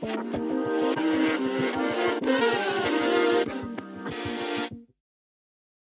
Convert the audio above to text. Thank you.